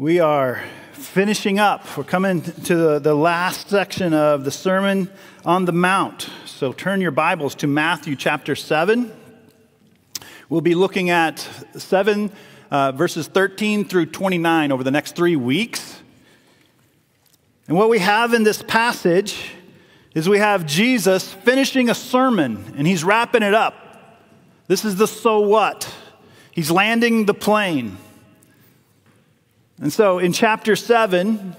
We are finishing up. We're coming to the, last section of the Sermon on the Mount. So turn your Bibles to Matthew chapter 7. We'll be looking at 7 uh, verses 13 through 29 over the next three weeks. And what we have in this passage is we have Jesus finishing a sermon and he's wrapping it up. This is the so what. He's landing the plane. And so in chapter 7,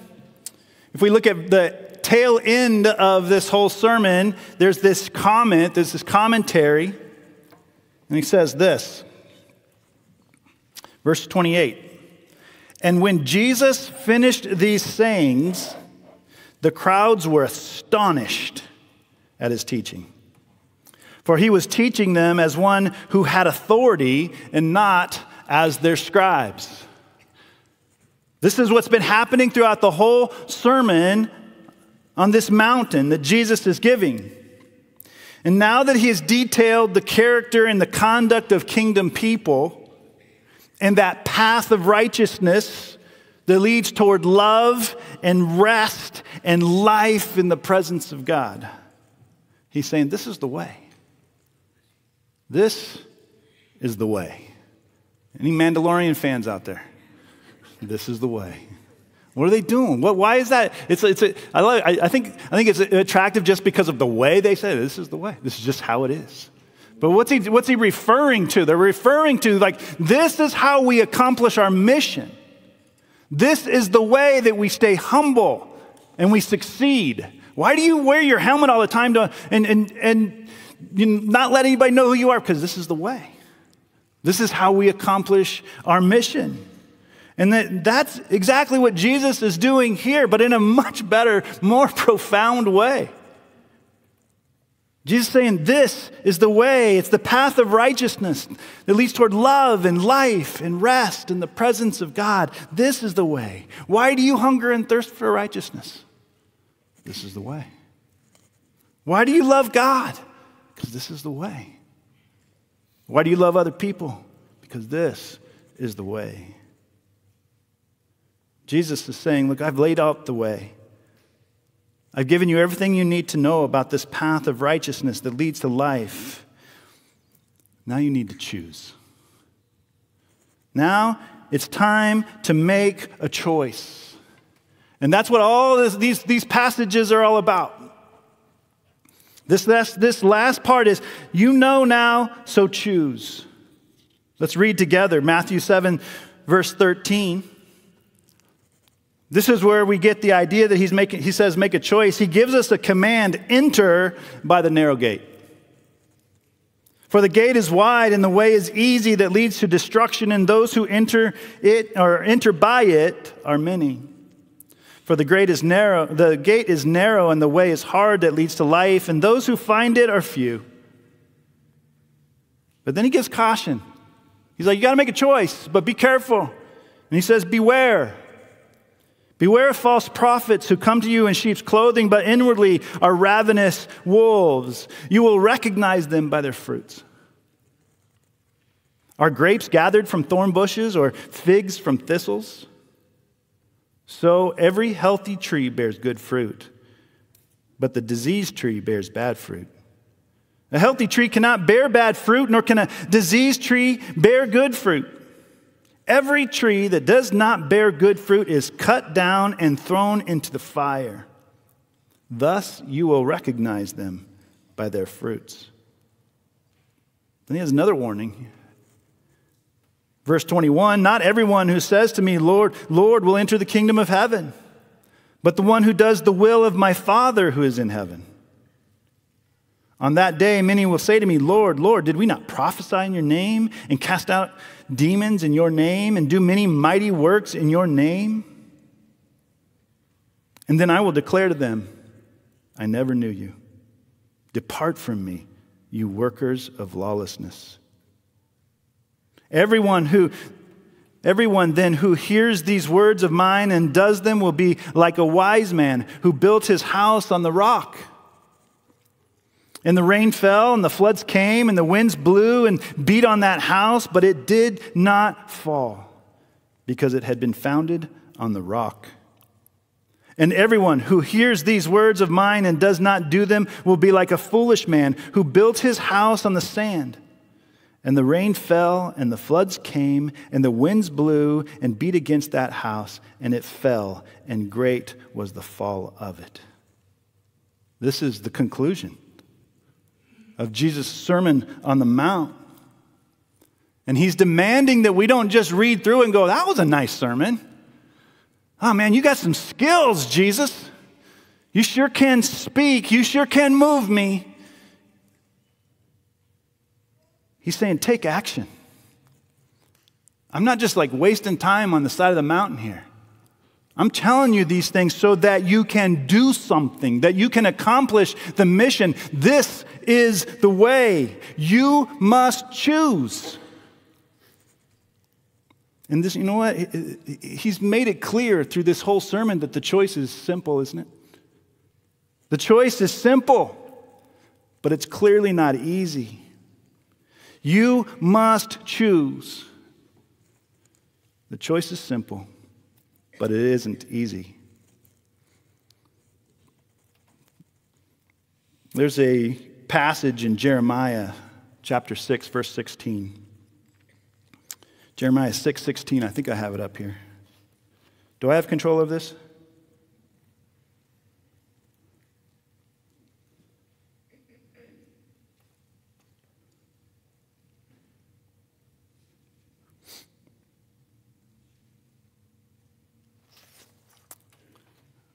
if we look at the tail end of this whole sermon, there's this comment, there's this commentary, and he says this. Verse 28 And when Jesus finished these sayings, the crowds were astonished at his teaching. For he was teaching them as one who had authority and not as their scribes. This is what's been happening throughout the whole sermon on this mountain that Jesus is giving. And now that he has detailed the character and the conduct of kingdom people and that path of righteousness that leads toward love and rest and life in the presence of God, he's saying, This is the way. This is the way. Any Mandalorian fans out there? This is the way. What are they doing? What, why is that? It's, it's a, I, love, I, I, think, I think it's attractive just because of the way they say. This is the way. This is just how it is. But what's he, what's he referring to? They're referring to, like, this is how we accomplish our mission. This is the way that we stay humble and we succeed. Why do you wear your helmet all the time to, and, and, and not let anybody know who you are? Because this is the way. This is how we accomplish our mission. And that, that's exactly what Jesus is doing here, but in a much better, more profound way. Jesus saying, This is the way, it's the path of righteousness that leads toward love and life and rest in the presence of God. This is the way. Why do you hunger and thirst for righteousness? This is the way. Why do you love God? Because this is the way. Why do you love other people? Because this is the way. Jesus is saying, Look, I've laid out the way. I've given you everything you need to know about this path of righteousness that leads to life. Now you need to choose. Now it's time to make a choice. And that's what all this, these, these passages are all about. This last, this last part is you know now, so choose. Let's read together Matthew 7, verse 13. This is where we get the idea that he's making, he says, make a choice. He gives us a command enter by the narrow gate. For the gate is wide and the way is easy that leads to destruction, and those who enter it or enter by it are many. For the gate is narrow, the gate is narrow and the way is hard that leads to life, and those who find it are few. But then he gives caution. He's like, you got to make a choice, but be careful. And he says, beware. Beware of false prophets who come to you in sheep's clothing, but inwardly are ravenous wolves. You will recognize them by their fruits. Are grapes gathered from thorn bushes or figs from thistles? So every healthy tree bears good fruit, but the diseased tree bears bad fruit. A healthy tree cannot bear bad fruit, nor can a diseased tree bear good fruit. Every tree that does not bear good fruit is cut down and thrown into the fire. Thus you will recognize them by their fruits. Then he has another warning. Verse 21 Not everyone who says to me, Lord, Lord, will enter the kingdom of heaven, but the one who does the will of my Father who is in heaven. On that day, many will say to me, Lord, Lord, did we not prophesy in your name and cast out demons in your name and do many mighty works in your name? And then I will declare to them, I never knew you. Depart from me, you workers of lawlessness. Everyone who Everyone then who hears these words of mine and does them will be like a wise man who built his house on the rock. And the rain fell, and the floods came, and the winds blew and beat on that house, but it did not fall because it had been founded on the rock. And everyone who hears these words of mine and does not do them will be like a foolish man who built his house on the sand. And the rain fell, and the floods came, and the winds blew and beat against that house, and it fell, and great was the fall of it. This is the conclusion of Jesus' Sermon on the Mount. And he's demanding that we don't just read through and go, that was a nice sermon. Oh man, you got some skills, Jesus. You sure can speak. You sure can move me. He's saying, take action. I'm not just like wasting time on the side of the mountain here. I'm telling you these things so that you can do something, that you can accomplish the mission. This is the way. You must choose. And this, you know what? He's made it clear through this whole sermon that the choice is simple, isn't it? The choice is simple, but it's clearly not easy. You must choose. The choice is simple, but it isn't easy. There's a passage in Jeremiah chapter 6 verse 16. Jeremiah 6 16, I think I have it up here. Do I have control of this?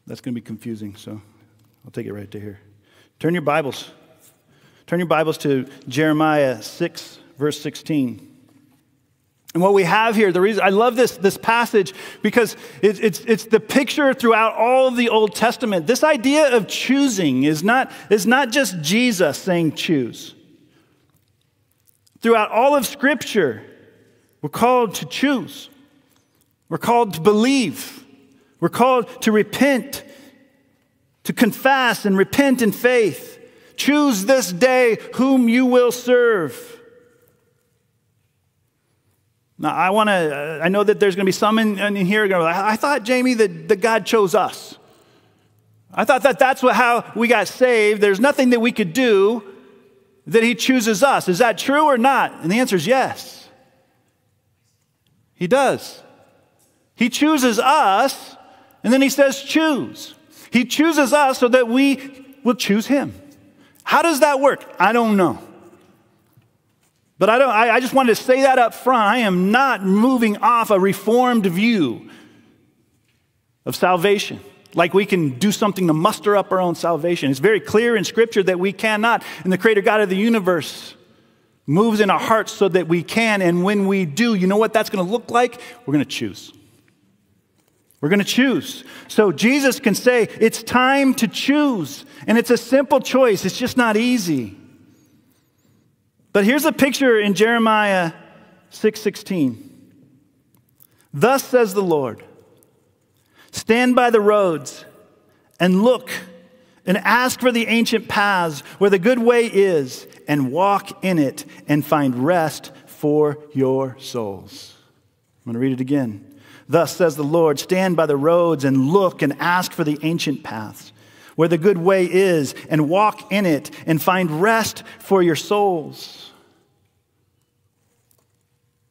That's going to be confusing, so I'll take it right to here. Turn your Bibles. Turn your Bibles to Jeremiah 6, verse 16. And what we have here, the reason I love this, this passage because it, it's, it's the picture throughout all of the Old Testament. This idea of choosing is not, is not just Jesus saying choose. Throughout all of Scripture, we're called to choose, we're called to believe, we're called to repent, to confess and repent in faith. Choose this day whom you will serve. Now, I want to, I know that there's going to be some in, in here going, I thought, Jamie, that, that God chose us. I thought that that's what, how we got saved. There's nothing that we could do that He chooses us. Is that true or not? And the answer is yes. He does. He chooses us, and then He says, choose. He chooses us so that we will choose Him. How does that work? I don't know. But I, don't, I, I just wanted to say that up front. I am not moving off a reformed view of salvation like we can do something to muster up our own salvation. It's very clear in Scripture that we cannot. And the Creator God of the universe moves in our hearts so that we can. And when we do, you know what that's going to look like? We're going to choose. We're going to choose. So Jesus can say, it's time to choose. And it's a simple choice, it's just not easy. But here's a picture in Jeremiah 6:16. Thus says the Lord, stand by the roads and look and ask for the ancient paths where the good way is and walk in it and find rest for your souls. I'm going to read it again. Thus says the Lord, stand by the roads and look and ask for the ancient paths where the good way is and walk in it and find rest for your souls.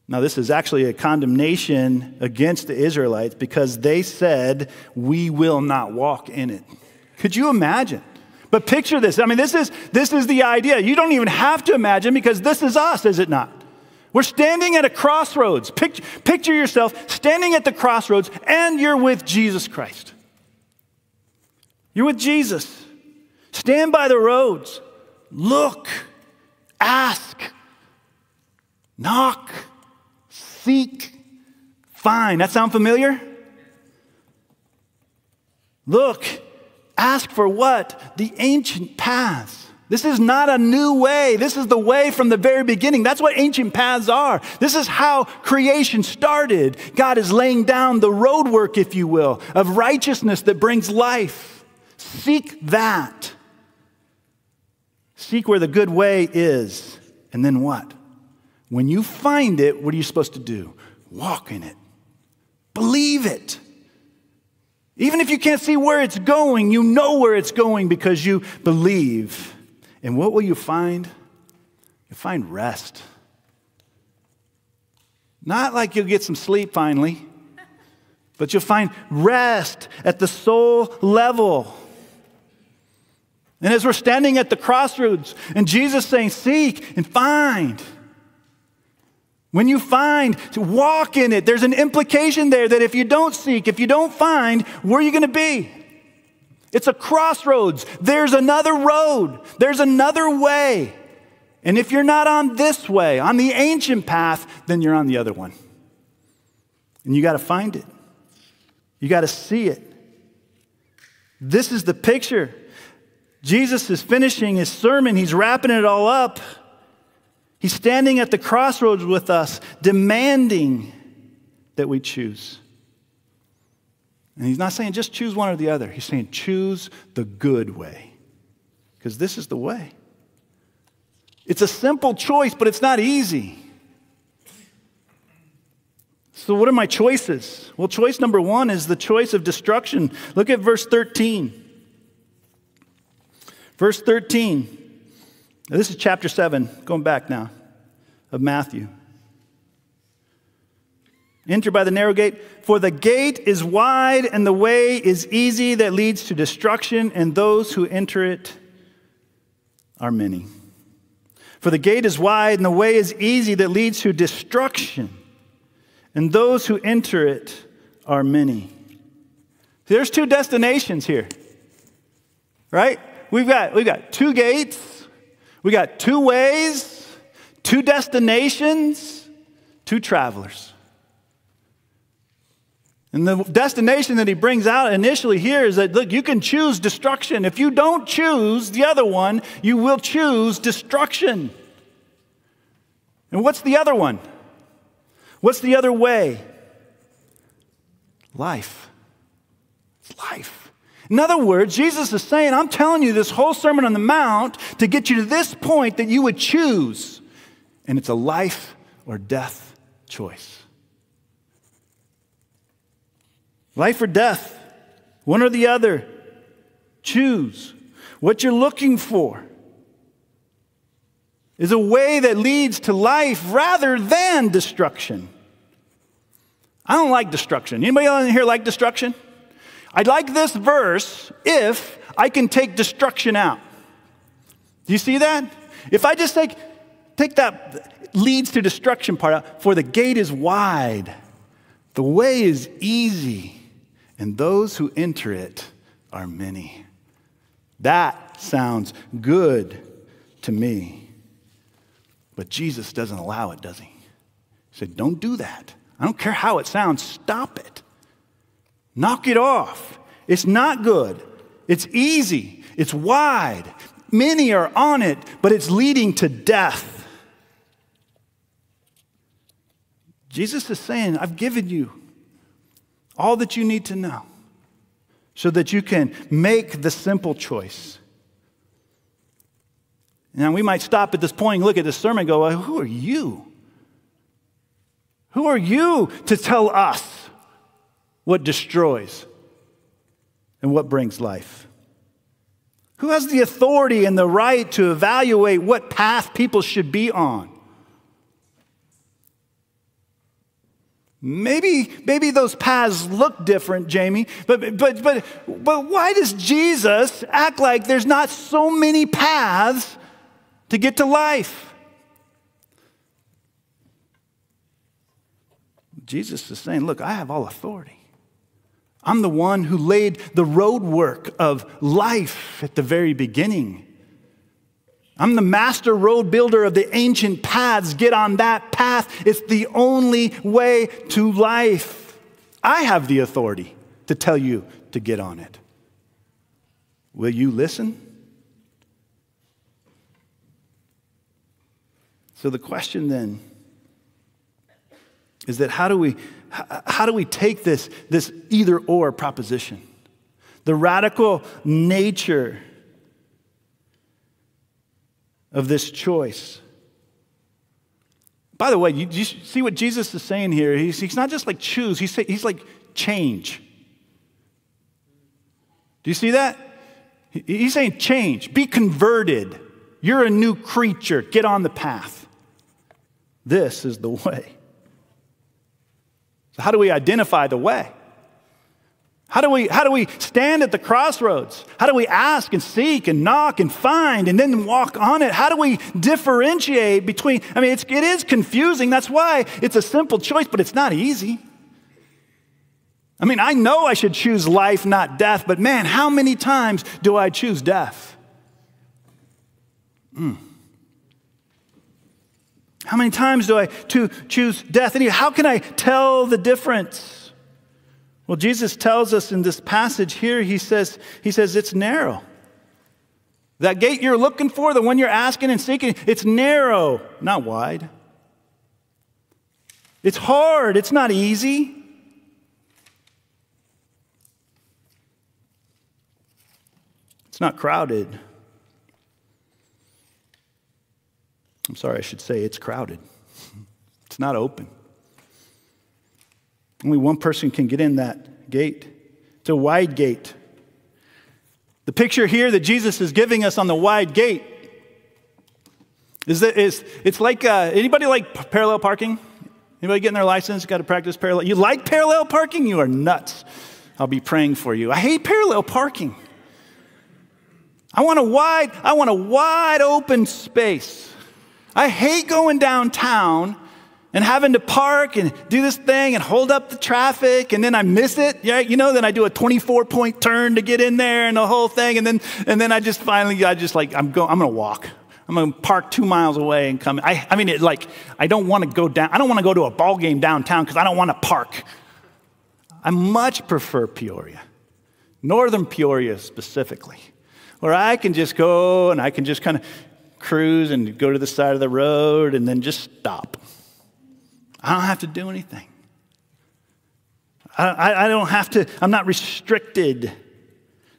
Now, this is actually a condemnation against the Israelites because they said, We will not walk in it. Could you imagine? But picture this. I mean, this is, this is the idea. You don't even have to imagine because this is us, is it not? We're standing at a crossroads. Picture, picture yourself standing at the crossroads and you're with Jesus Christ. You're with Jesus. Stand by the roads. Look, ask, knock seek, find. That sound familiar? Look, ask for what? The ancient paths. This is not a new way. This is the way from the very beginning. That's what ancient paths are. This is how creation started. God is laying down the roadwork, if you will, of righteousness that brings life. Seek that. Seek where the good way is. And then what? When you find it, what are you supposed to do? Walk in it. Believe it. Even if you can't see where it's going, you know where it's going because you believe. And what will you find? You'll find rest. Not like you'll get some sleep finally, but you'll find rest at the soul level. And as we're standing at the crossroads, and Jesus saying, Seek and find. When you find, to walk in it, there's an implication there that if you don't seek, if you don't find, where are you going to be? It's a crossroads. There's another road, there's another way. And if you're not on this way, on the ancient path, then you're on the other one. And you got to find it, you got to see it. This is the picture. Jesus is finishing his sermon, he's wrapping it all up. He's standing at the crossroads with us, demanding that we choose. And he's not saying just choose one or the other. He's saying choose the good way. Because this is the way. It's a simple choice, but it's not easy. So, what are my choices? Well, choice number one is the choice of destruction. Look at verse 13. Verse 13. Now, this is chapter 7, going back now, of Matthew. Enter by the narrow gate, for the gate is wide and the way is easy that leads to destruction, and those who enter it are many. For the gate is wide and the way is easy that leads to destruction, and those who enter it are many. There's two destinations here, right? We've got, we've got two gates, we got two ways, two destinations, two travelers. And the destination that he brings out initially here is that, look, you can choose destruction. If you don't choose the other one, you will choose destruction. And what's the other one? What's the other way? Life. It's life. In other words, Jesus is saying, I'm telling you this whole Sermon on the Mount to get you to this point that you would choose. And it's a life or death choice. Life or death, one or the other. Choose. What you're looking for is a way that leads to life rather than destruction. I don't like destruction. Anybody in here like destruction? I'd like this verse if I can take destruction out. Do you see that? If I just take, take that leads to destruction part out, for the gate is wide, the way is easy and those who enter it are many. That sounds good to me. But Jesus doesn't allow it, does he? He said, Don't do that. I don't care how it sounds, stop it. Knock it off. It's not good. It's easy. It's wide. Many are on it, but it's leading to death. Jesus is saying, I've given you all that you need to know so that you can make the simple choice. Now, we might stop at this point and look at this sermon and go, Who are you? Who are you to tell us what destroys and what brings life? Who has the authority and the right to evaluate what path people should be on? Maybe, maybe those paths look different, Jamie, but, but, but, but why does Jesus act like there's not so many paths to get to life? Jesus is saying, Look, I have all authority. I'm the one who laid the roadwork of life at the very beginning. I'm the master road builder of the ancient paths. Get on that path. It's the only way to life. I have the authority to tell you to get on it. Will you listen? So the question then is that how do we how do we take this this either or proposition? The radical nature of this choice. by the way, you, you see what Jesus is saying here? He's, he's not just like choose, he's, say, he's like change. Do you see that? He's saying change, be converted. You're a new creature, get on the path. This is the way. So, how do we identify the way? How do, we, how do we stand at the crossroads? How do we ask and seek and knock and find and then walk on it? How do we differentiate between? I mean, it's, it is confusing. That's why it's a simple choice, but it's not easy. I mean, I know I should choose life, not death, but man, how many times do I choose death? Mm. How many times do I to choose death? And how can I tell the difference? Well, Jesus tells us in this passage here, he says, he says it's narrow. That gate you're looking for, the one you're asking and seeking, it's narrow, not wide. It's hard, it's not easy. It's not crowded. I'm sorry, I should say it's crowded. It's not open. Only one person can get in that gate. It's a wide gate. The picture here that Jesus is giving us on the wide gate is that is, it's like uh, anybody like parallel parking? Anybody getting their license? Got to practice parallel. You like parallel parking? You are nuts. I'll be praying for you. I hate parallel parking. I want a wide, I want a wide open space. I hate going downtown and having to park and do this thing and hold up the traffic and then I miss it. Yeah, you know, then I do a 24 point turn to get in there and the whole thing. And then, and then I just finally, I just like, I'm going, I'm going to walk. I'm going to park two miles away and come. I, I mean, it, like, I don't want to go down. I don't want to go to a ball game downtown because I don't want to park. I much prefer Peoria, Northern Peoria specifically, where I can just go and I can just kind of cruise and go to the side of the road and then just stop. I don't have to do anything. I, I, don't have to, I'm not restricted.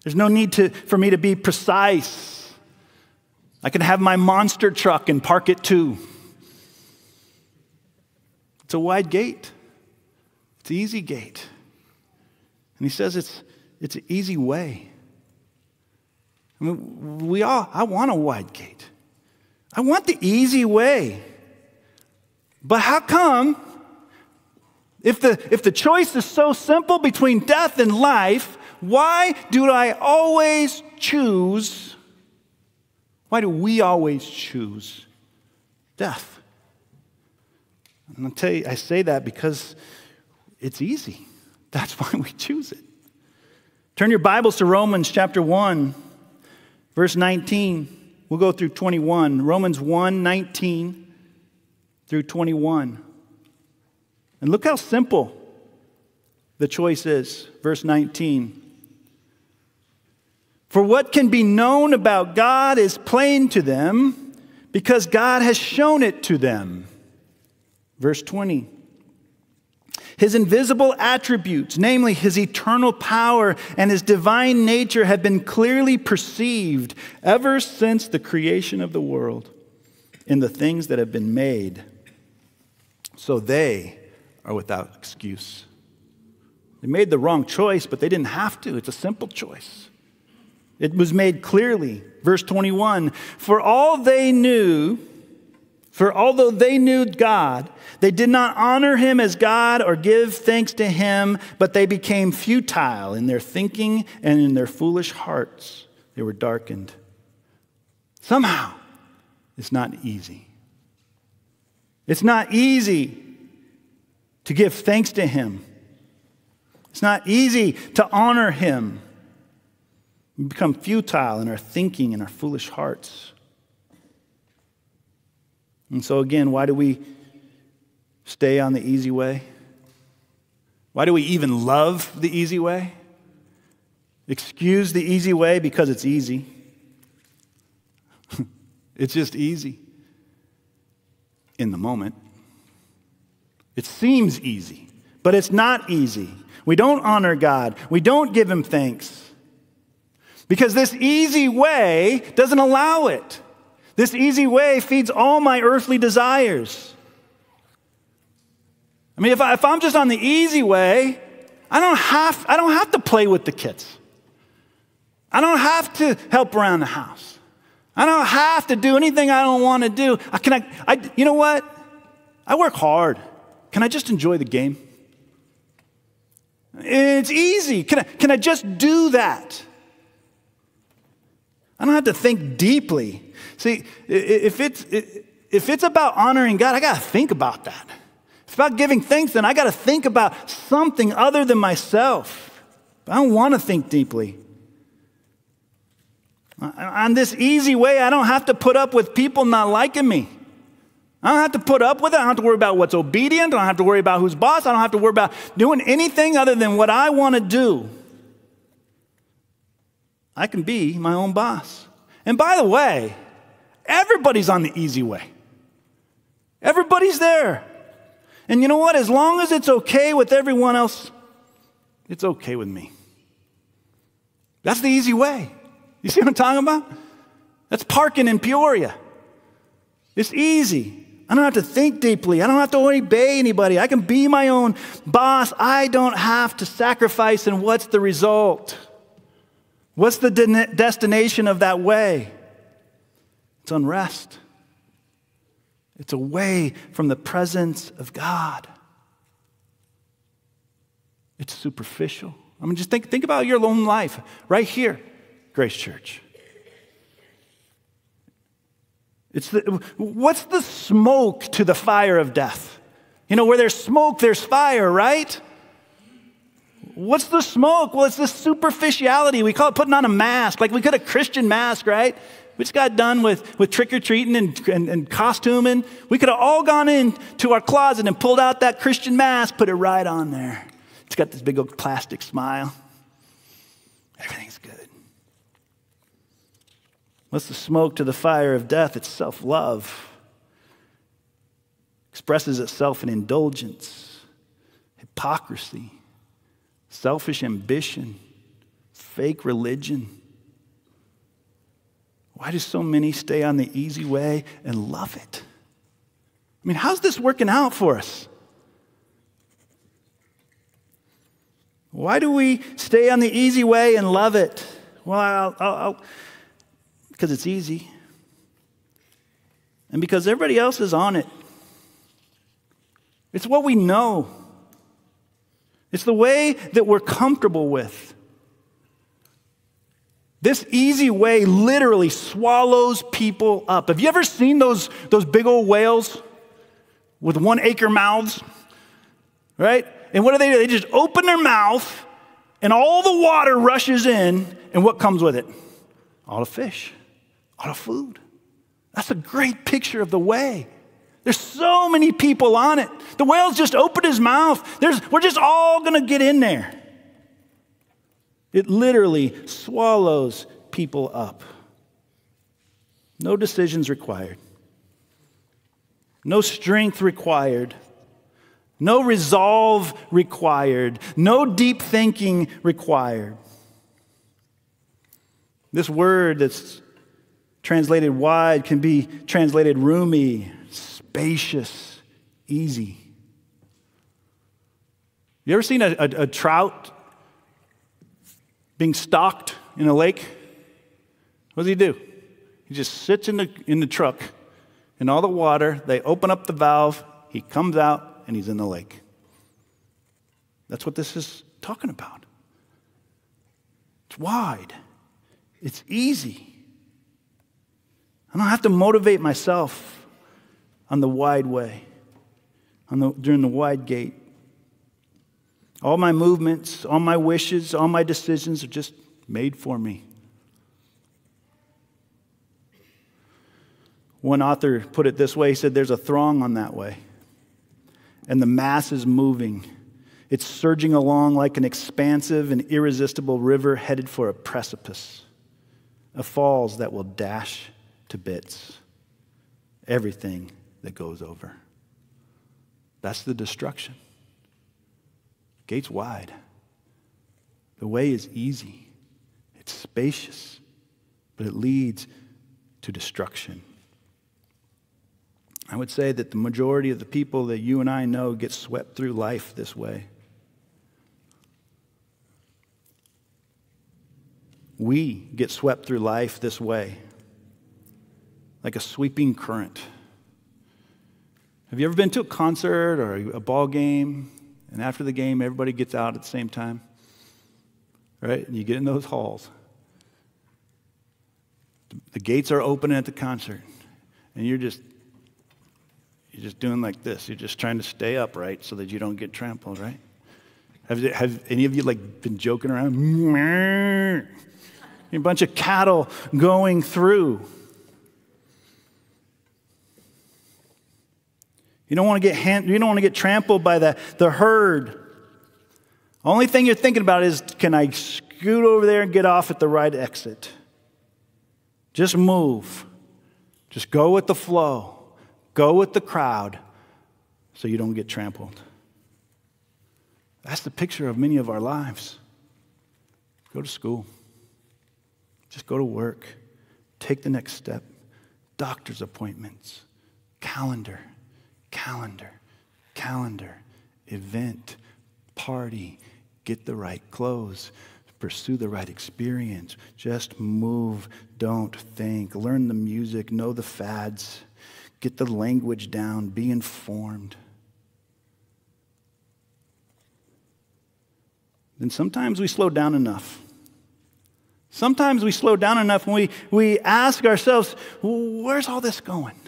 There's no need to, for me to be precise. I can have my monster truck and park it too. It's a wide gate, it's an easy gate. And he says it's, it's an easy way. I mean, we all, I want a wide gate. I want the easy way. But how come, if the, if the choice is so simple between death and life, why do I always choose? Why do we always choose death? And I'll tell you, I say that because it's easy. That's why we choose it. Turn your Bibles to Romans chapter 1, verse 19. We'll go through 21. Romans 1 19 through 21. And look how simple the choice is. Verse 19. For what can be known about God is plain to them because God has shown it to them. Verse 20. His invisible attributes, namely his eternal power and his divine nature, have been clearly perceived ever since the creation of the world in the things that have been made. So they are without excuse. They made the wrong choice, but they didn't have to. It's a simple choice. It was made clearly. Verse 21 For all they knew, for although they knew God, they did not honor him as God or give thanks to him, but they became futile in their thinking and in their foolish hearts. They were darkened. Somehow, it's not easy. It's not easy to give thanks to him. It's not easy to honor him. We become futile in our thinking and our foolish hearts. And so, again, why do we stay on the easy way? Why do we even love the easy way? Excuse the easy way because it's easy. it's just easy in the moment. It seems easy, but it's not easy. We don't honor God, we don't give Him thanks because this easy way doesn't allow it. This easy way feeds all my earthly desires. I mean, if, I, if I'm just on the easy way, I don't, have, I don't have to play with the kids. I don't have to help around the house. I don't have to do anything I don't want to do. I, can I, I, you know what? I work hard. Can I just enjoy the game? It's easy. Can I, can I just do that? I don't have to think deeply. See, if it's, if it's about honoring God, I got to think about that. If it's about giving thanks, then I got to think about something other than myself. I don't want to think deeply. On this easy way, I don't have to put up with people not liking me. I don't have to put up with it. I don't have to worry about what's obedient. I don't have to worry about who's boss. I don't have to worry about doing anything other than what I want to do. I can be my own boss. And by the way, everybody's on the easy way. Everybody's there. And you know what? As long as it's okay with everyone else, it's okay with me. That's the easy way. You see what I'm talking about? That's parking in Peoria. It's easy. I don't have to think deeply. I don't have to obey anybody. I can be my own boss. I don't have to sacrifice. And what's the result? What's the de- destination of that way? It's unrest. It's away from the presence of God. It's superficial. I mean, just think, think about your own life right here. Grace Church. It's the, what's the smoke to the fire of death? You know, where there's smoke, there's fire, right? What's the smoke? Well, it's this superficiality. We call it putting on a mask, like we could a Christian mask, right? We just got done with, with trick or treating and, and, and costuming. We could have all gone into our closet and pulled out that Christian mask, put it right on there. It's got this big old plastic smile. Everything's good. What's the smoke to the fire of death? It's self love. Expresses itself in indulgence, hypocrisy, selfish ambition, fake religion. Why do so many stay on the easy way and love it? I mean, how's this working out for us? Why do we stay on the easy way and love it? Well, I'll, I'll, because it's easy, and because everybody else is on it. It's what we know, it's the way that we're comfortable with. This easy way literally swallows people up. Have you ever seen those, those big old whales with one acre mouths? Right? And what do they do? They just open their mouth and all the water rushes in, and what comes with it? All the fish out of food. That's a great picture of the way. There's so many people on it. The whale's just opened his mouth. There's, we're just all going to get in there. It literally swallows people up. No decisions required, no strength required, no resolve required, no deep thinking required. This word that's translated wide can be translated roomy, spacious, easy. You ever seen a, a, a trout being stalked in a lake? What does he do? He just sits in the, in the truck in all the water. They open up the valve, he comes out, and he's in the lake. That's what this is talking about. It's wide, it's easy. I don't have to motivate myself on the wide way, on the, during the wide gate. All my movements, all my wishes, all my decisions are just made for me. One author put it this way he said, There's a throng on that way, and the mass is moving. It's surging along like an expansive and irresistible river headed for a precipice, a falls that will dash to bits everything that goes over. That's the destruction. Gates wide. The way is easy. It's spacious, but it leads to destruction. I would say that the majority of the people that you and I know get swept through life this way. We get swept through life this way, like a sweeping current. Have you ever been to a concert or a ball game, and after the game, everybody gets out at the same time? Right? And you get in those halls. The gates are open at the concert, and you're just you're just doing like this. You're just trying to stay upright so that you don't get trampled, right? Have, have any of you like been joking around? a bunch of cattle going through. You don't want to get hand, you don't want to get trampled by the, the herd. Only thing you're thinking about is can I scoot over there and get off at the right exit? Just move. Just go with the flow. Go with the crowd so you don't get trampled. That's the picture of many of our lives. Go to school. Just go to work. Take the next step. Doctor's appointments. Calendar. Calendar. Calendar. Event. Party. Get the right clothes pursue the right experience. Just move, don't think. Learn the music, know the fads, get the language down, be informed. Then sometimes we slow down enough. Sometimes we slow down enough and we, we ask ourselves, where's all this going?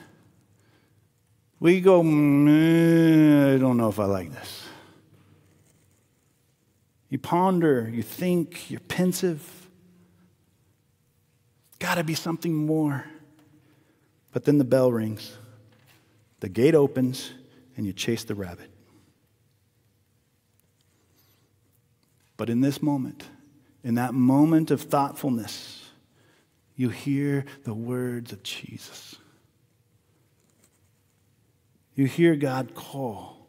We go, I don't know if I like this. You ponder, you think, you're pensive. Got to be something more. But then the bell rings, the gate opens, and you chase the rabbit. But in this moment, in that moment of thoughtfulness, you hear the words of Jesus. You hear God call.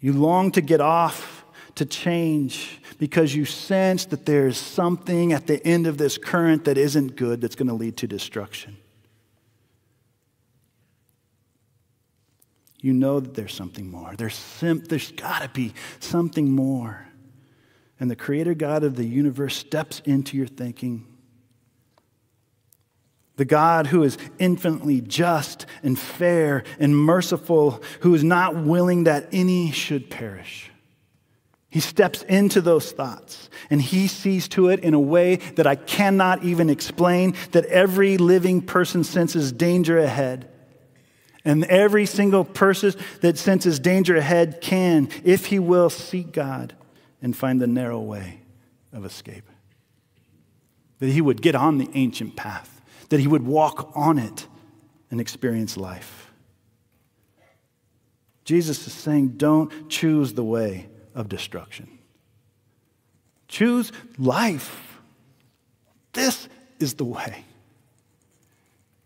You long to get off to change because you sense that there's something at the end of this current that isn't good that's going to lead to destruction. You know that there's something more. There's, sim- there's got to be something more. And the Creator God of the universe steps into your thinking. The God who is infinitely just and fair and merciful, who is not willing that any should perish. He steps into those thoughts and he sees to it in a way that I cannot even explain that every living person senses danger ahead. And every single person that senses danger ahead can, if he will, seek God and find the narrow way of escape. That he would get on the ancient path, that he would walk on it and experience life. Jesus is saying, don't choose the way of destruction. Choose life. This is the way.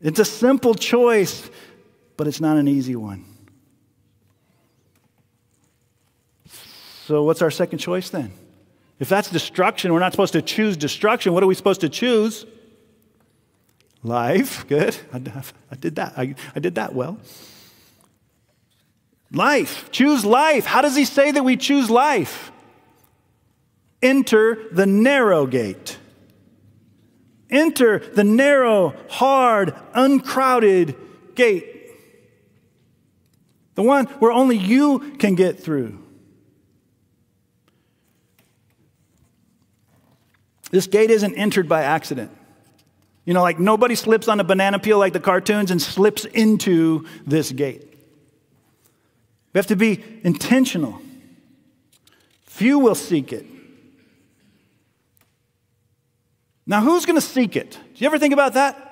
It's a simple choice, but it's not an easy one. So, what's our second choice then? If that's destruction, we're not supposed to choose destruction. What are we supposed to choose? Life. Good. I, I did that. I, I did that well. Life. Choose life. How does he say that we choose life? Enter the narrow gate. Enter the narrow, hard, uncrowded gate. The one where only you can get through. This gate isn't entered by accident. You know, like nobody slips on a banana peel like the cartoons and slips into this gate. We have to be intentional. Few will seek it. Now, who's going to seek it? Do you ever think about that?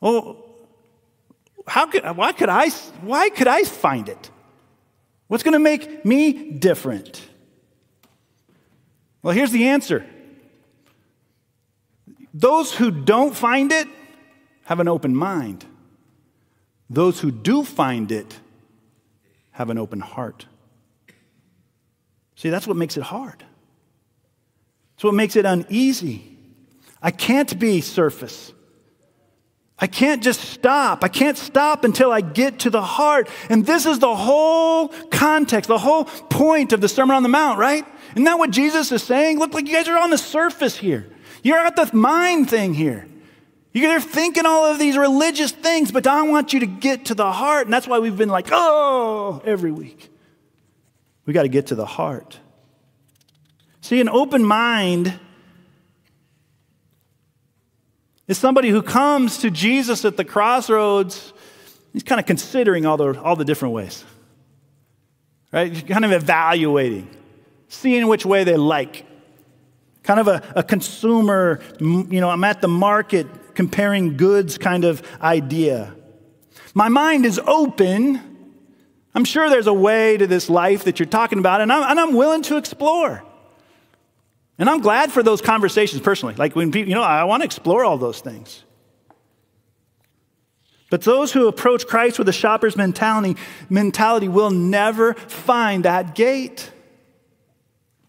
Well, how could, why, could I, why could I find it? What's going to make me different? Well, here's the answer those who don't find it have an open mind, those who do find it have an open heart. See, that's what makes it hard. It's what makes it uneasy. I can't be surface. I can't just stop. I can't stop until I get to the heart. And this is the whole context, the whole point of the Sermon on the Mount, right? Isn't that what Jesus is saying? Look like you guys are on the surface here. You're at the mind thing here. You're thinking all of these religious things, but I want you to get to the heart. And that's why we've been like, oh, every week. We got to get to the heart. See, an open mind is somebody who comes to Jesus at the crossroads. He's kind of considering all the, all the different ways, right? He's kind of evaluating, seeing which way they like. Kind of a, a consumer, you know, I'm at the market comparing goods kind of idea. My mind is open. I'm sure there's a way to this life that you're talking about, and I'm, and I'm willing to explore. And I'm glad for those conversations personally. Like when people, you know, I want to explore all those things. But those who approach Christ with a shopper's mentality, mentality will never find that gate.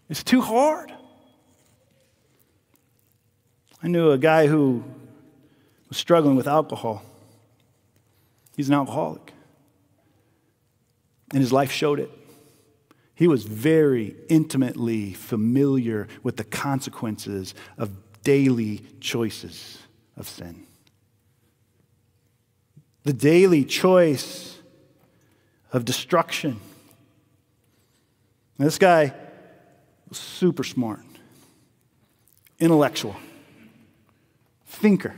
It's too hard. I knew a guy who was struggling with alcohol. He's an alcoholic. And his life showed it. He was very intimately familiar with the consequences of daily choices of sin. The daily choice of destruction. this guy was super smart, intellectual, thinker,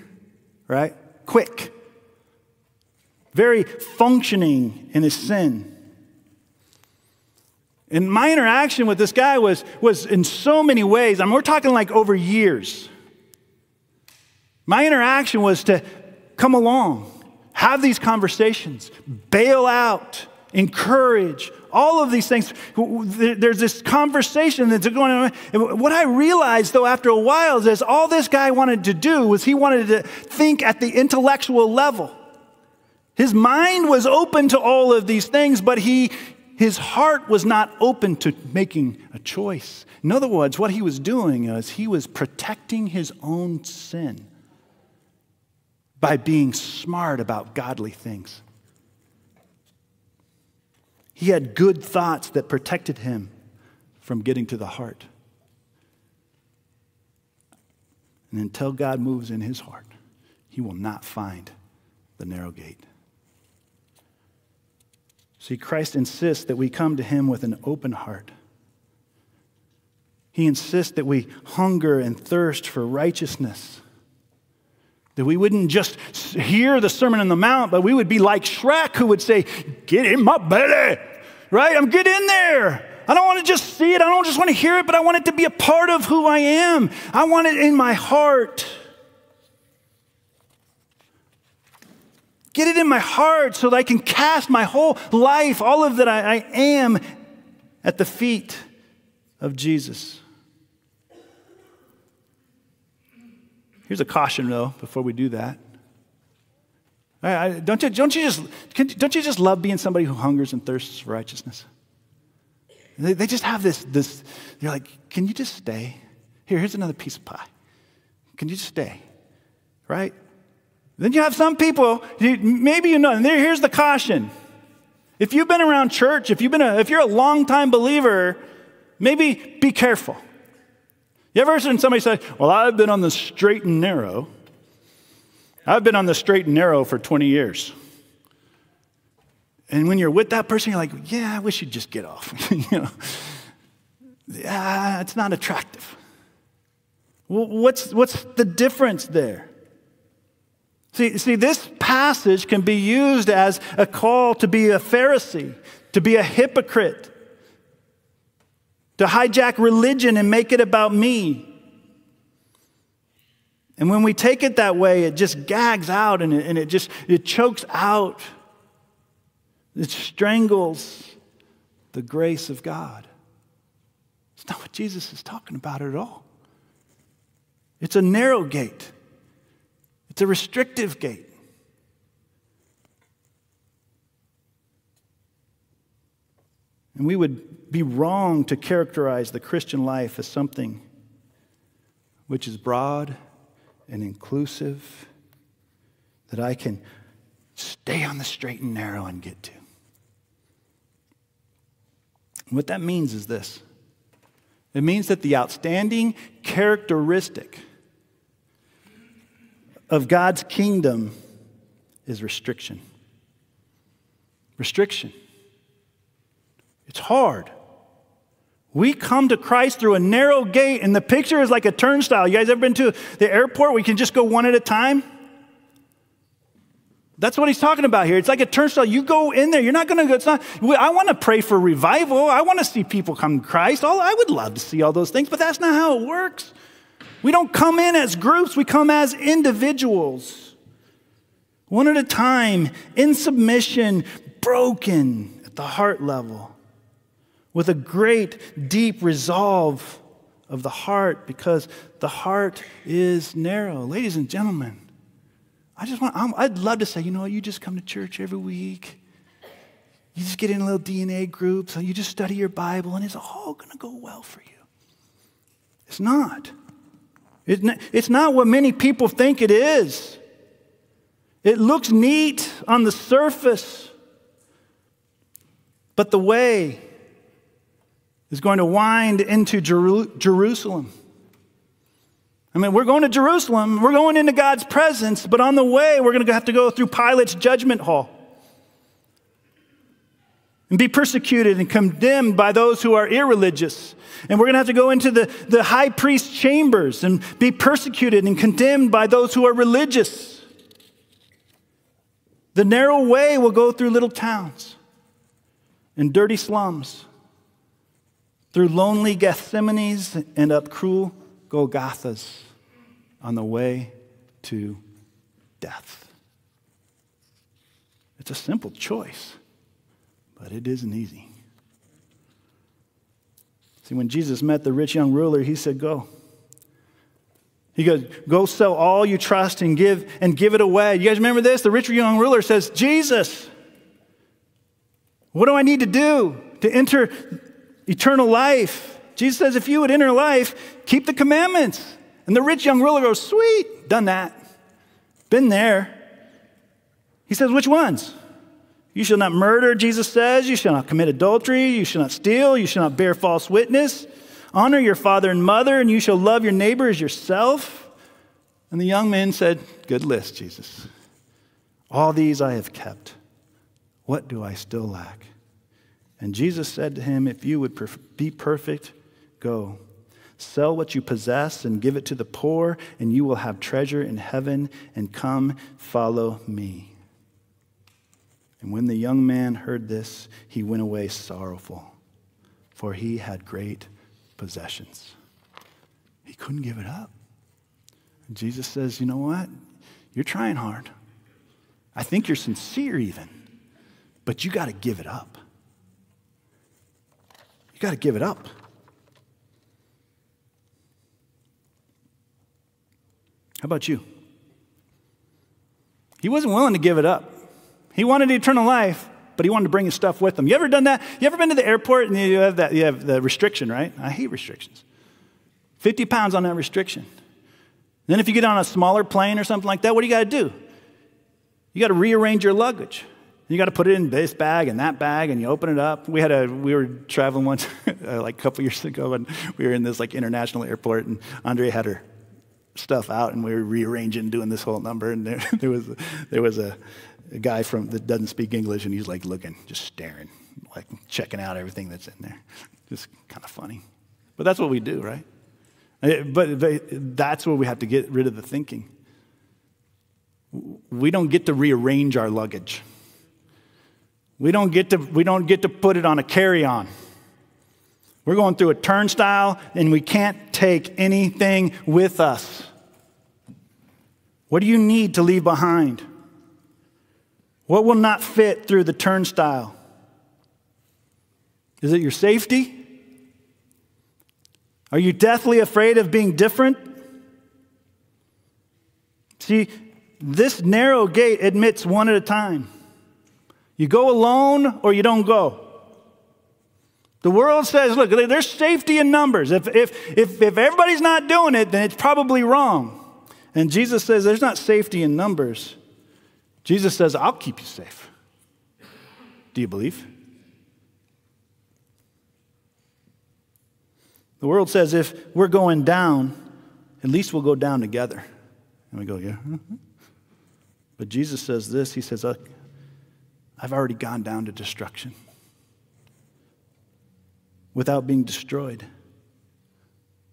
right? Quick, very functioning in his sin. And my interaction with this guy was, was in so many ways, I mean, we're talking like over years. My interaction was to come along, have these conversations, bail out, encourage, all of these things. There's this conversation that's going on. What I realized, though, after a while, is all this guy wanted to do was he wanted to think at the intellectual level. His mind was open to all of these things, but he, his heart was not open to making a choice. In other words, what he was doing is he was protecting his own sin by being smart about godly things. He had good thoughts that protected him from getting to the heart. And until God moves in his heart, he will not find the narrow gate. See, Christ insists that we come to him with an open heart. He insists that we hunger and thirst for righteousness. That we wouldn't just hear the Sermon on the Mount, but we would be like Shrek who would say, Get in my belly, right? I'm get in there. I don't want to just see it. I don't just want to hear it, but I want it to be a part of who I am. I want it in my heart. Get it in my heart so that I can cast my whole life, all of that I, I am, at the feet of Jesus. Here's a caution, though, before we do that. I, don't, you, don't, you just, don't you just love being somebody who hungers and thirsts for righteousness? They, they just have this, this, you're like, can you just stay? Here, here's another piece of pie. Can you just stay? Right? Then you have some people, maybe you know, and here's the caution. If you've been around church, if, you've been a, if you're a long-time believer, maybe be careful. You ever heard somebody say, Well, I've been on the straight and narrow. I've been on the straight and narrow for 20 years. And when you're with that person, you're like, Yeah, I wish you'd just get off. you know, yeah, it's not attractive. Well, what's, what's the difference there? See, see, this passage can be used as a call to be a Pharisee, to be a hypocrite, to hijack religion and make it about me. And when we take it that way, it just gags out and it, and it just it chokes out. It strangles the grace of God. It's not what Jesus is talking about at all. It's a narrow gate. It's a restrictive gate. And we would be wrong to characterize the Christian life as something which is broad and inclusive, that I can stay on the straight and narrow and get to. What that means is this it means that the outstanding characteristic of God's kingdom is restriction. Restriction. It's hard. We come to Christ through a narrow gate, and the picture is like a turnstile. You guys ever been to the airport? We can just go one at a time. That's what he's talking about here. It's like a turnstile. You go in there. You're not going to go. It's not. I want to pray for revival. I want to see people come to Christ. All, I would love to see all those things, but that's not how it works. We don't come in as groups. We come as individuals, one at a time, in submission, broken at the heart level, with a great, deep resolve of the heart, because the heart is narrow. Ladies and gentlemen. I just want, i would love to say, you know, you just come to church every week. You just get in a little DNA groups, and you just study your Bible, and it's all going to go well for you. It's not. It's not what many people think it is. It looks neat on the surface, but the way is going to wind into Jerusalem. I mean, we're going to Jerusalem, we're going into God's presence, but on the way, we're going to have to go through Pilate's judgment hall and be persecuted and condemned by those who are irreligious. And we're going to have to go into the, the high priest's chambers and be persecuted and condemned by those who are religious. The narrow way will go through little towns and dirty slums, through lonely Gethsemanes and up cruel Golgothas on the way to death. It's a simple choice, but it isn't easy. See, when Jesus met the rich young ruler, he said, Go. He goes, Go sell all you trust and give and give it away. You guys remember this? The rich young ruler says, Jesus, what do I need to do to enter eternal life? Jesus says, if you would enter life, keep the commandments. And the rich young ruler goes, Sweet, done that. Been there. He says, Which ones? You shall not murder, Jesus says. You shall not commit adultery. You shall not steal. You shall not bear false witness. Honor your father and mother, and you shall love your neighbor as yourself. And the young man said, Good list, Jesus. All these I have kept. What do I still lack? And Jesus said to him, If you would be perfect, Go. Sell what you possess and give it to the poor, and you will have treasure in heaven, and come follow me. And when the young man heard this, he went away sorrowful, for he had great possessions. He couldn't give it up. And Jesus says, You know what? You're trying hard. I think you're sincere, even, but you got to give it up. Got to give it up. How about you? He wasn't willing to give it up. He wanted eternal life, but he wanted to bring his stuff with him. You ever done that? You ever been to the airport and you have that you have the restriction, right? I hate restrictions. 50 pounds on that restriction. Then if you get on a smaller plane or something like that, what do you got to do? You got to rearrange your luggage. You got to put it in this bag and that bag, and you open it up. We had a we were traveling once, like a couple years ago, and we were in this like international airport, and Andre had her stuff out and we were rearranging, doing this whole number. And there, there was, there was a, a, guy from that doesn't speak English, and he's like looking, just staring, like checking out everything that's in there. Just kind of funny. But that's what we do, right? Eh, but, but that's where we have to get rid of the thinking. We don't get to rearrange our luggage. We don't get to, we don't get to put it on a carry on. We're going through a turnstile and we can't take anything with us. What do you need to leave behind? What will not fit through the turnstile? Is it your safety? Are you deathly afraid of being different? See, this narrow gate admits one at a time. You go alone or you don't go. The world says, look, there's safety in numbers. If, if, if, if everybody's not doing it, then it's probably wrong. And Jesus says there's not safety in numbers. Jesus says, I'll keep you safe. Do you believe? The world says if we're going down, at least we'll go down together. And we go, yeah. Mm-hmm. But Jesus says this He says, I've already gone down to destruction without being destroyed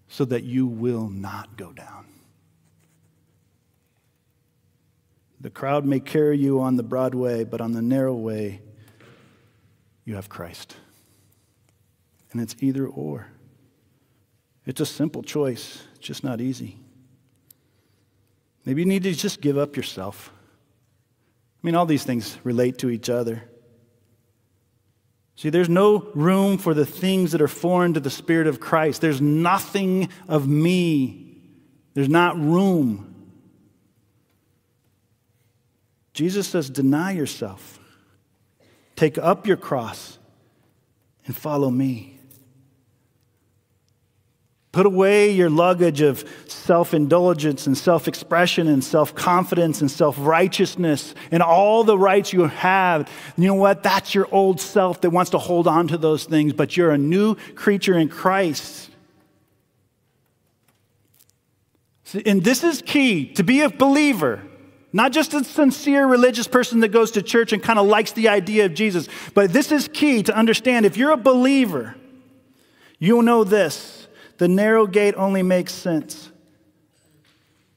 so that you will not go down. The crowd may carry you on the broad way, but on the narrow way, you have Christ. And it's either or. It's a simple choice, it's just not easy. Maybe you need to just give up yourself. I mean, all these things relate to each other. See, there's no room for the things that are foreign to the Spirit of Christ. There's nothing of me. There's not room. Jesus says, deny yourself, take up your cross, and follow me. Put away your luggage of self indulgence and self expression and self confidence and self righteousness and all the rights you have. You know what? That's your old self that wants to hold on to those things, but you're a new creature in Christ. And this is key to be a believer. Not just a sincere religious person that goes to church and kind of likes the idea of Jesus, but this is key to understand. If you're a believer, you'll know this the narrow gate only makes sense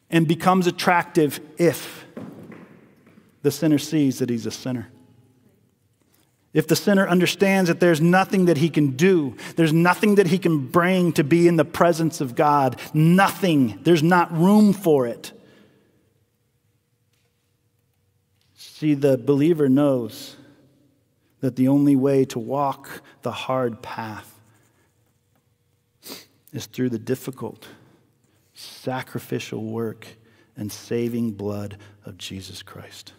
and becomes attractive if the sinner sees that he's a sinner. If the sinner understands that there's nothing that he can do, there's nothing that he can bring to be in the presence of God, nothing, there's not room for it. See, the believer knows that the only way to walk the hard path is through the difficult, sacrificial work and saving blood of Jesus Christ.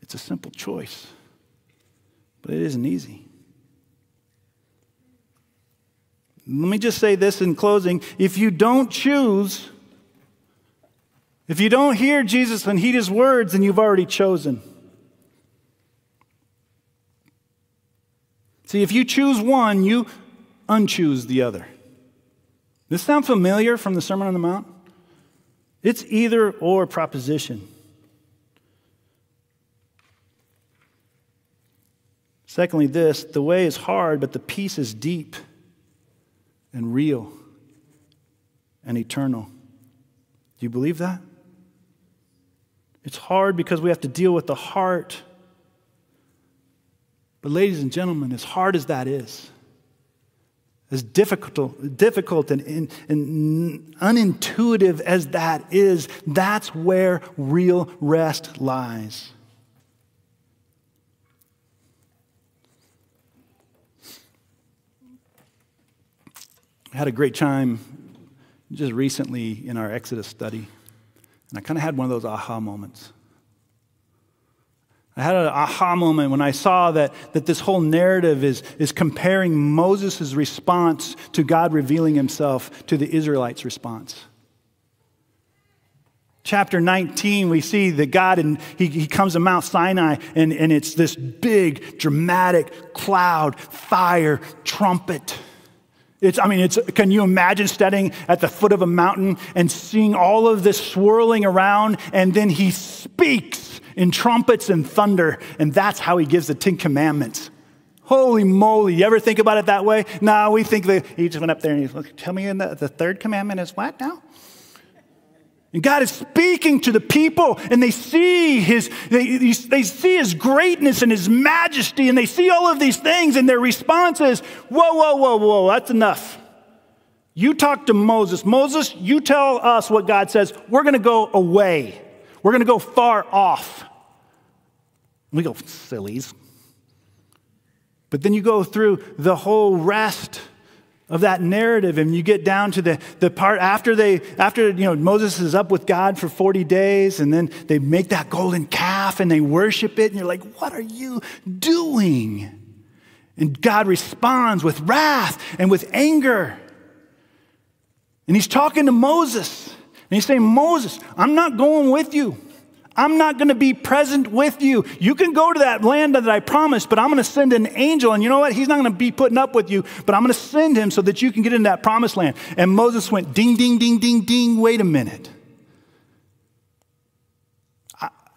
It's a simple choice, but it isn't easy. Let me just say this in closing. If you don't choose, if you don't hear Jesus and heed his words, then you've already chosen. See, if you choose one, you unchoose the other. This sound familiar from the Sermon on the Mount? It's either or proposition. Secondly, this the way is hard, but the peace is deep and real and eternal. Do you believe that? It's hard because we have to deal with the heart. But, ladies and gentlemen, as hard as that is, as difficult, difficult and, and, and unintuitive as that is, that's where real rest lies. I had a great time just recently in our Exodus study, and I kind of had one of those aha moments. I had an aha moment when I saw that, that this whole narrative is, is comparing Moses' response to God revealing himself to the Israelites' response. Chapter 19, we see that God, and he, he comes to Mount Sinai, and, and it's this big, dramatic cloud, fire, trumpet. It's, I mean, it's, can you imagine standing at the foot of a mountain and seeing all of this swirling around, and then he speaks in trumpets and thunder, and that's how he gives the Ten Commandments. Holy moly, you ever think about it that way? No, we think that he just went up there and he's like, tell me the, the third commandment is what now? And God is speaking to the people, and they see his they, they see his greatness and his majesty, and they see all of these things, and their response is, Whoa, whoa, whoa, whoa, that's enough. You talk to Moses. Moses, you tell us what God says. We're going to go away. We're going to go far off. We go, sillies. But then you go through the whole rest of that narrative and you get down to the, the part after they after you know moses is up with god for 40 days and then they make that golden calf and they worship it and you're like what are you doing and god responds with wrath and with anger and he's talking to moses he's saying, Moses, I'm not going with you. I'm not going to be present with you. You can go to that land that I promised, but I'm going to send an angel. And you know what? He's not going to be putting up with you, but I'm going to send him so that you can get into that promised land. And Moses went, ding, ding, ding, ding, ding. Wait a minute.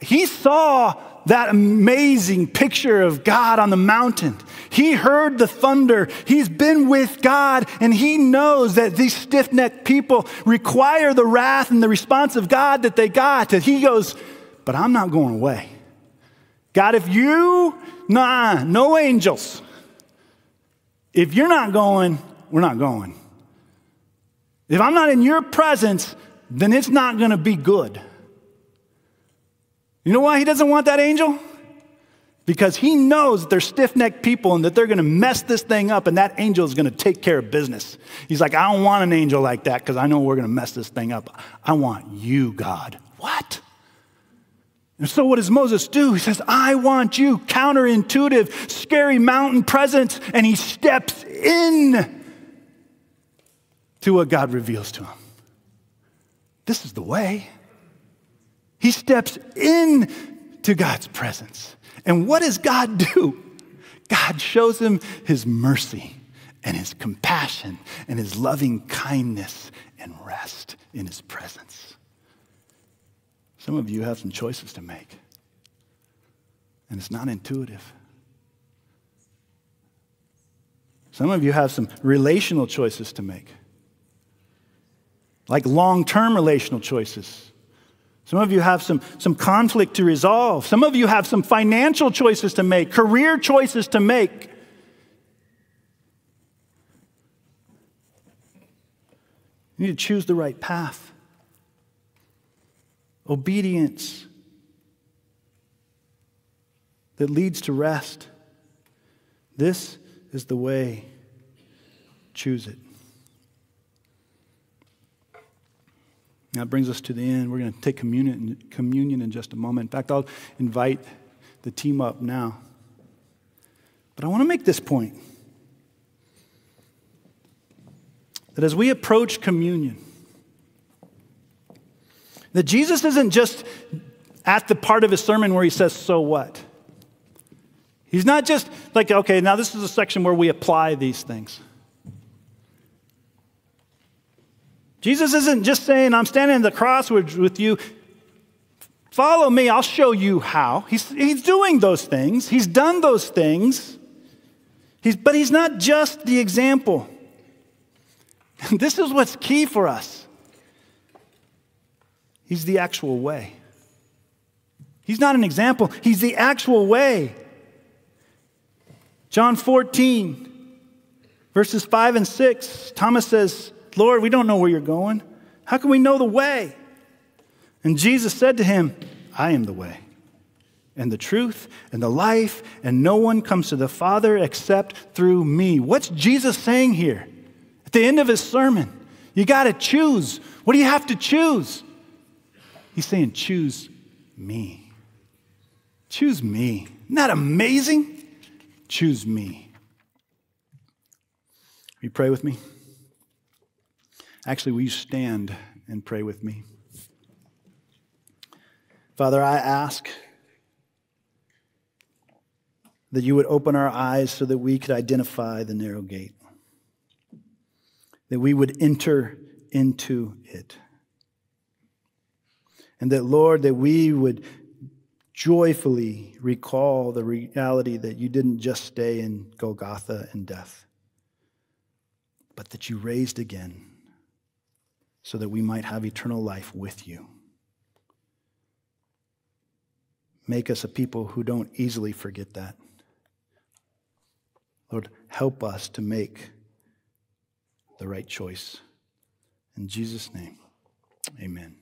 He saw that amazing picture of God on the mountain. He heard the thunder. He's been with God, and he knows that these stiff necked people require the wrath and the response of God that they got. And he goes, But I'm not going away. God, if you, nah, no angels. If you're not going, we're not going. If I'm not in your presence, then it's not going to be good. You know why he doesn't want that angel? Because he knows that they're stiff necked people and that they're going to mess this thing up, and that angel is going to take care of business. He's like, I don't want an angel like that because I know we're going to mess this thing up. I want you, God. What? And so, what does Moses do? He says, I want you, counterintuitive, scary mountain presence, and he steps in to what God reveals to him. This is the way. He steps in to God's presence. And what does God do? God shows him his mercy and his compassion and his loving kindness and rest in his presence. Some of you have some choices to make, and it's not intuitive. Some of you have some relational choices to make, like long term relational choices. Some of you have some, some conflict to resolve. Some of you have some financial choices to make, career choices to make. You need to choose the right path. Obedience that leads to rest. This is the way. Choose it. That brings us to the end. We're going to take communion, communion in just a moment. In fact, I'll invite the team up now. But I want to make this point that as we approach communion, that Jesus isn't just at the part of his sermon where he says, So what? He's not just like, okay, now this is a section where we apply these things. Jesus isn't just saying, I'm standing at the crossroads with you. Follow me, I'll show you how. He's, he's doing those things, he's done those things. He's, but he's not just the example. this is what's key for us. He's the actual way. He's not an example, he's the actual way. John 14, verses 5 and 6, Thomas says, Lord, we don't know where you're going. How can we know the way? And Jesus said to him, I am the way and the truth and the life, and no one comes to the Father except through me. What's Jesus saying here? At the end of his sermon, you got to choose. What do you have to choose? He's saying, Choose me. Choose me. Isn't that amazing? Choose me. Will you pray with me? Actually, will you stand and pray with me? Father, I ask that you would open our eyes so that we could identify the narrow gate, that we would enter into it. And that, Lord, that we would joyfully recall the reality that you didn't just stay in Golgotha and death, but that you raised again so that we might have eternal life with you. Make us a people who don't easily forget that. Lord, help us to make the right choice. In Jesus' name, amen.